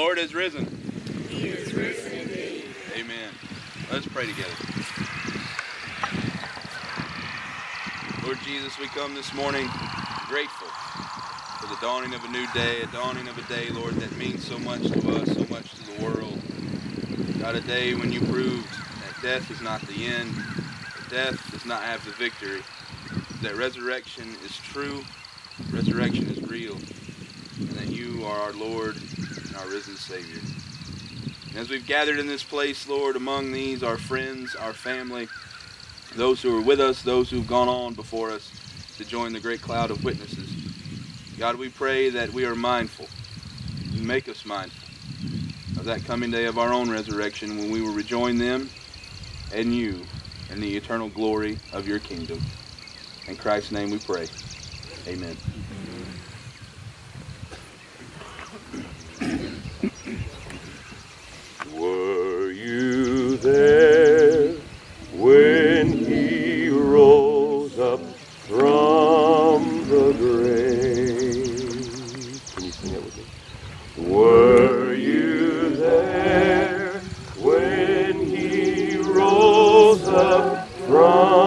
Lord is risen. He is risen indeed. Amen. Let's pray together. Lord Jesus, we come this morning grateful for the dawning of a new day, a dawning of a day, Lord, that means so much to us, so much to the world. God, a day when you proved that death is not the end, that death does not have the victory, that resurrection is true, resurrection is real, and that you are our Lord our risen Savior. And as we've gathered in this place, Lord, among these, our friends, our family, those who are with us, those who've gone on before us to join the great cloud of witnesses, God, we pray that we are mindful. and Make us mindful of that coming day of our own resurrection when we will rejoin them and you in the eternal glory of your kingdom. In Christ's name we pray. Amen. From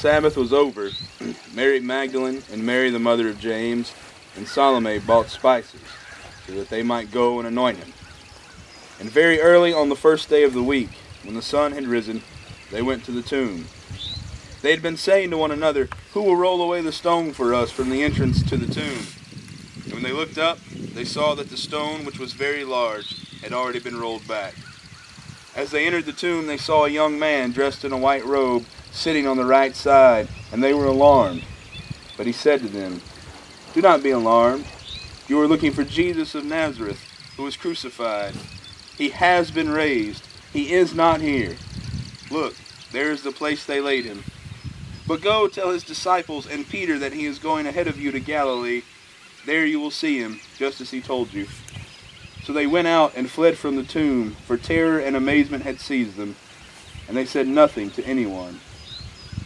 Sabbath was over, Mary Magdalene and Mary the mother of James and Salome bought spices so that they might go and anoint him. And very early on the first day of the week, when the sun had risen, they went to the tomb. They had been saying to one another, Who will roll away the stone for us from the entrance to the tomb? And when they looked up, they saw that the stone, which was very large, had already been rolled back. As they entered the tomb, they saw a young man dressed in a white robe sitting on the right side, and they were alarmed. But he said to them, Do not be alarmed. You are looking for Jesus of Nazareth, who was crucified. He has been raised. He is not here. Look, there is the place they laid him. But go tell his disciples and Peter that he is going ahead of you to Galilee. There you will see him, just as he told you. So they went out and fled from the tomb, for terror and amazement had seized them, and they said nothing to anyone,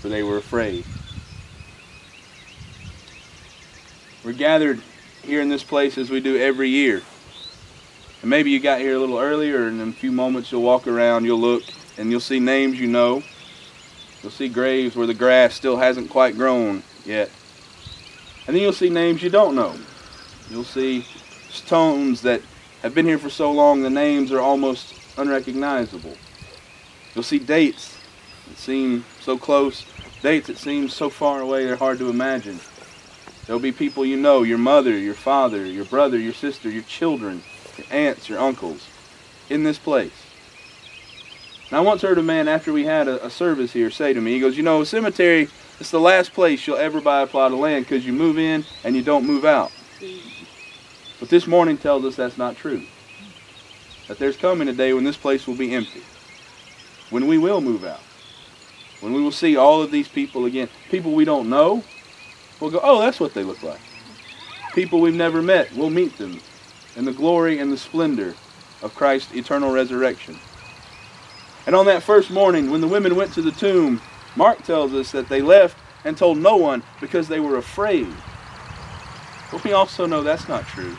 for they were afraid. We're gathered here in this place as we do every year. And maybe you got here a little earlier, and in a few moments you'll walk around, you'll look, and you'll see names you know. You'll see graves where the grass still hasn't quite grown yet. And then you'll see names you don't know. You'll see stones that have been here for so long the names are almost unrecognizable. You'll see dates that seem so close, dates that seem so far away they're hard to imagine. There'll be people you know, your mother, your father, your brother, your sister, your children, your aunts, your uncles, in this place. And I once heard a man after we had a, a service here say to me, he goes, you know, a cemetery, it's the last place you'll ever buy a plot of land because you move in and you don't move out. But this morning tells us that's not true. that there's coming a day when this place will be empty. When we will move out. When we will see all of these people again. People we don't know. We'll go, oh, that's what they look like. People we've never met, we'll meet them in the glory and the splendor of Christ's eternal resurrection. And on that first morning, when the women went to the tomb, Mark tells us that they left and told no one because they were afraid. But we also know that's not true.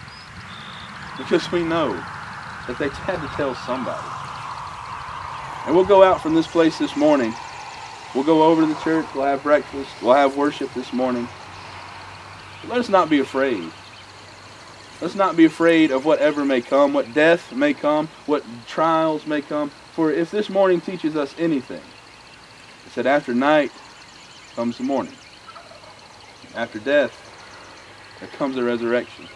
Because we know that they had to tell somebody. And we'll go out from this place this morning. We'll go over to the church. We'll have breakfast. We'll have worship this morning. But let us not be afraid. Let's not be afraid of whatever may come, what death may come, what trials may come. For if this morning teaches us anything, it said after night comes the morning. After death, there comes a resurrection.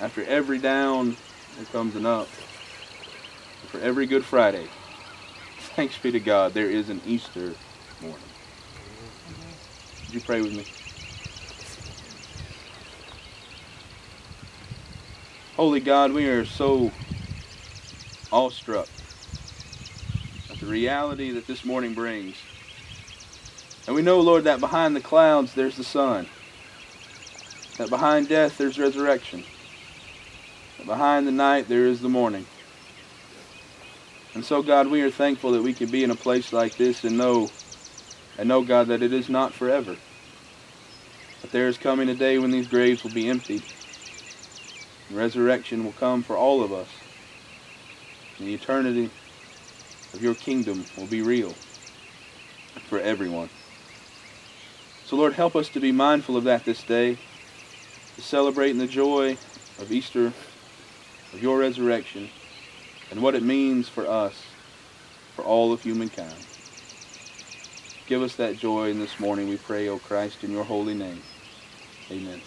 After every down, there comes an up. For every Good Friday, thanks be to God, there is an Easter morning. Would you pray with me? Holy God, we are so awestruck at the reality that this morning brings. And we know, Lord, that behind the clouds there's the sun. That behind death there's resurrection. That behind the night there is the morning. And so, God, we are thankful that we can be in a place like this and know, and know, God, that it is not forever. But there is coming a day when these graves will be emptied. And resurrection will come for all of us. And the eternity of your kingdom will be real for everyone. So, Lord, help us to be mindful of that this day, to celebrate in the joy of Easter, of your resurrection, and what it means for us, for all of humankind. Give us that joy in this morning, we pray, O Christ, in your holy name. Amen.